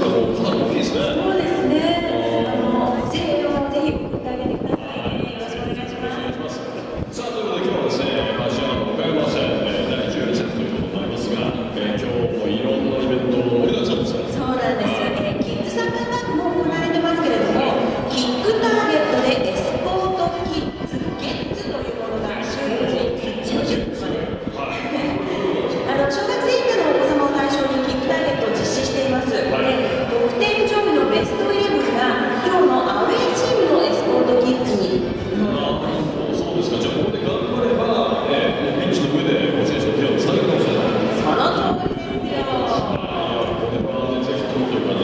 でもかなり大きいですね。